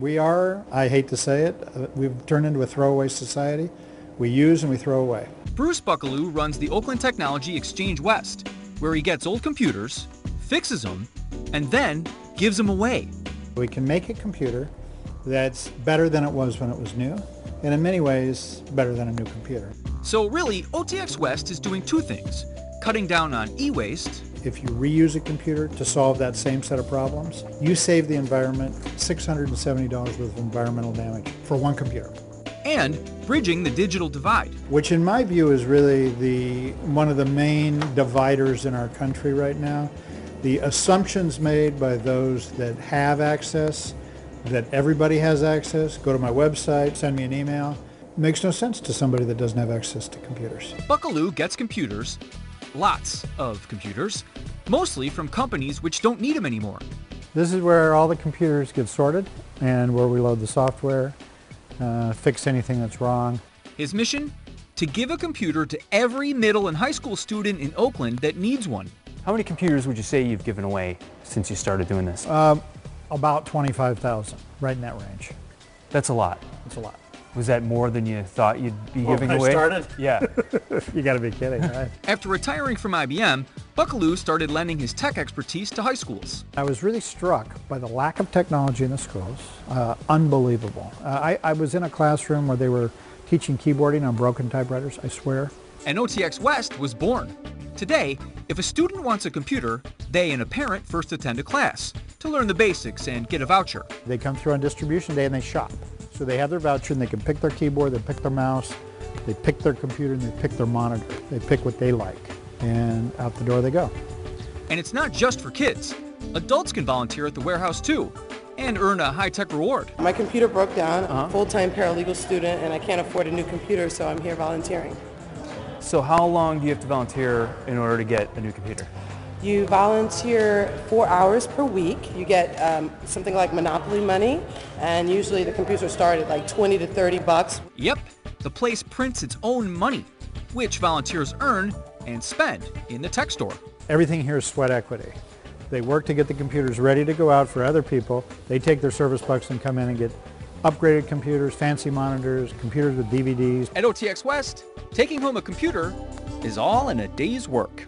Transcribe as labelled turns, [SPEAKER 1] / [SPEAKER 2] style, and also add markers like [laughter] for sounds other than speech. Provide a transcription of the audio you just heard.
[SPEAKER 1] We are, I hate to say it, uh, we've turned into a throwaway society. We use and we throw away.
[SPEAKER 2] Bruce Buckelew runs the Oakland Technology Exchange West, where he gets old computers, fixes them, and then gives them away.
[SPEAKER 1] We can make a computer that's better than it was when it was new, and in many ways, better than a new computer.
[SPEAKER 2] So really, OTX West is doing two things, cutting down on e-waste
[SPEAKER 1] if you reuse a computer to solve that same set of problems, you save the environment $670 worth of environmental damage for one computer.
[SPEAKER 2] And bridging the digital divide.
[SPEAKER 1] Which in my view is really the one of the main dividers in our country right now. The assumptions made by those that have access, that everybody has access, go to my website, send me an email, makes no sense to somebody that doesn't have access to computers.
[SPEAKER 2] Buckelew gets computers lots of computers, mostly from companies which don't need them anymore.
[SPEAKER 1] This is where all the computers get sorted and where we load the software, uh, fix anything that's wrong.
[SPEAKER 2] His mission? To give a computer to every middle and high school student in Oakland that needs one.
[SPEAKER 3] How many computers would you say you've given away since you started doing this?
[SPEAKER 1] Um, about 25,000, right in that range.
[SPEAKER 3] That's a lot.
[SPEAKER 1] That's a lot.
[SPEAKER 3] Was that more than you thought you'd be
[SPEAKER 1] well,
[SPEAKER 3] giving
[SPEAKER 1] I
[SPEAKER 3] away?
[SPEAKER 1] started? [laughs]
[SPEAKER 3] Yeah. [laughs]
[SPEAKER 1] you got to be kidding, right?
[SPEAKER 2] After retiring from IBM, Buckelew started lending his tech expertise to high schools.
[SPEAKER 1] I was really struck by the lack of technology in the schools. Uh, unbelievable. Uh, I, I was in a classroom where they were teaching keyboarding on broken typewriters, I swear.
[SPEAKER 2] And OTX West was born. Today, if a student wants a computer, they and a parent first attend a class to learn the basics and get a voucher.
[SPEAKER 1] They come through on distribution day and they shop. So they have their voucher and they can pick their keyboard, they pick their mouse, they pick their computer and they pick their monitor. They pick what they like and out the door they go.
[SPEAKER 2] And it's not just for kids. Adults can volunteer at the warehouse too and earn a high-tech reward.
[SPEAKER 4] My computer broke down. I'm a full-time paralegal student and I can't afford a new computer so I'm here volunteering.
[SPEAKER 3] So how long do you have to volunteer in order to get a new computer?
[SPEAKER 4] You volunteer four hours per week. You get um, something like Monopoly money, and usually the computers start at like 20 to 30 bucks.
[SPEAKER 2] Yep, the place prints its own money, which volunteers earn and spend in the tech store.
[SPEAKER 1] Everything here is sweat equity. They work to get the computers ready to go out for other people. They take their service bucks and come in and get upgraded computers, fancy monitors, computers with DVDs.
[SPEAKER 2] At OTX West, taking home a computer is all in a day's work.